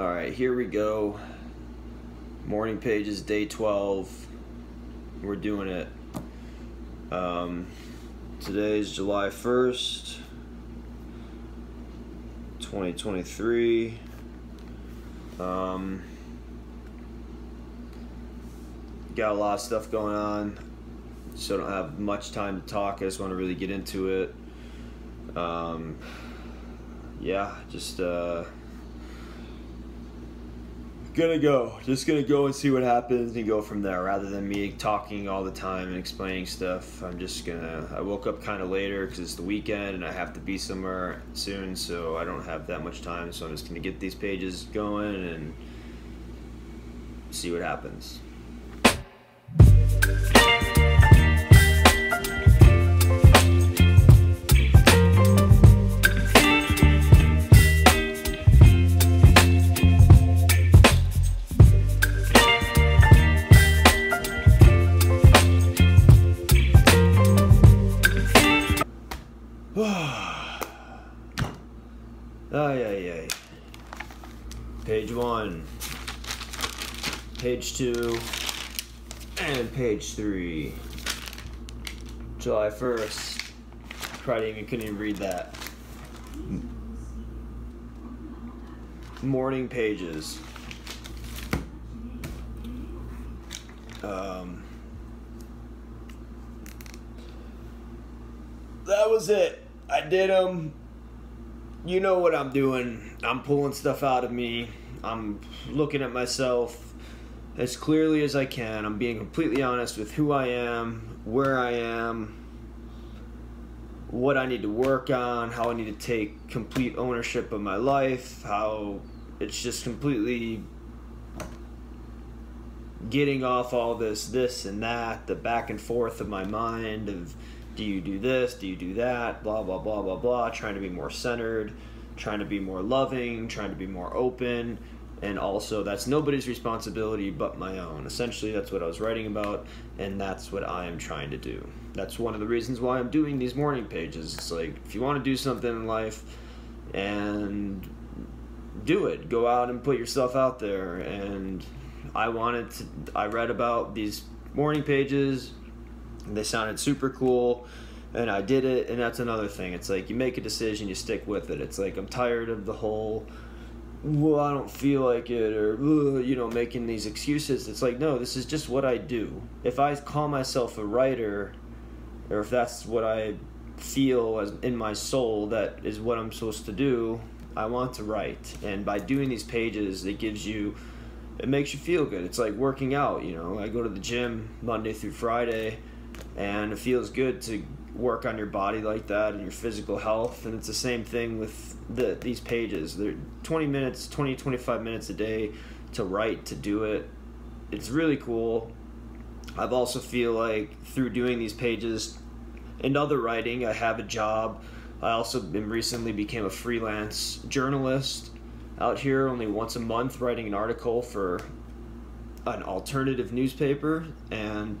All right, here we go. Morning pages, day 12. We're doing it. Um, today's July 1st, 2023. Um, got a lot of stuff going on, so I don't have much time to talk. I just want to really get into it. Um, yeah, just uh, gonna go. Just gonna go and see what happens and go from there. Rather than me talking all the time and explaining stuff, I'm just gonna. I woke up kind of later because it's the weekend and I have to be somewhere soon, so I don't have that much time. So I'm just gonna get these pages going and see what happens. Ay, ay, ay. Page one, page two, and page three. July 1st. Probably even couldn't even read that. Morning pages. Um, that was it. I did them you know what I'm doing. I'm pulling stuff out of me. I'm looking at myself as clearly as I can. I'm being completely honest with who I am, where I am, what I need to work on, how I need to take complete ownership of my life, how it's just completely getting off all this this and that, the back and forth of my mind of do you do this, do you do that, blah, blah, blah, blah, blah, trying to be more centered, trying to be more loving, trying to be more open. And also, that's nobody's responsibility but my own. Essentially, that's what I was writing about, and that's what I am trying to do. That's one of the reasons why I'm doing these morning pages. It's like, if you want to do something in life and do it, go out and put yourself out there. And I wanted to, I read about these morning pages they sounded super cool, and I did it. And that's another thing. It's like you make a decision, you stick with it. It's like I'm tired of the whole, well, I don't feel like it, or you know, making these excuses. It's like no, this is just what I do. If I call myself a writer, or if that's what I feel as in my soul that is what I'm supposed to do, I want to write. And by doing these pages, it gives you it makes you feel good. It's like working out, you know. I go to the gym Monday through Friday and it feels good to work on your body like that and your physical health. And it's the same thing with the these pages. They're 20 minutes 20 25 minutes a day to write to do it. It's really cool. I've also feel like through doing these pages and other writing i have a job. I also recently became a freelance journalist out here only once a month writing an article for an alternative newspaper. And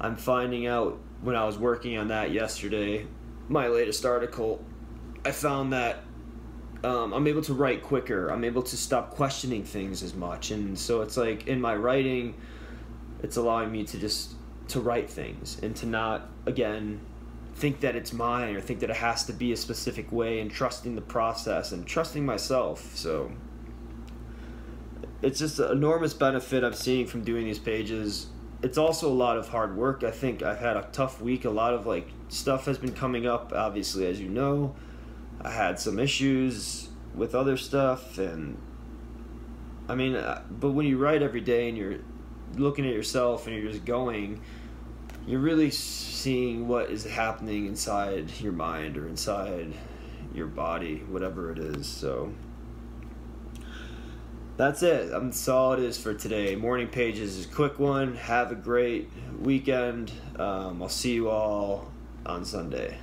I'm finding out when I was working on that yesterday, my latest article, I found that um, I'm able to write quicker. I'm able to stop questioning things as much, and so it's like in my writing, it's allowing me to just to write things and to not again think that it's mine or think that it has to be a specific way and trusting the process and trusting myself. So it's just an enormous benefit I'm seeing from doing these pages it's also a lot of hard work. I think I've had a tough week. A lot of like stuff has been coming up, obviously, as you know. I had some issues with other stuff, and I mean, uh, but when you write every day and you're looking at yourself and you're just going, you're really seeing what is happening inside your mind or inside your body, whatever it is. So that's it. That's all it is for today. Morning pages is a quick one. Have a great weekend. Um, I'll see you all on Sunday.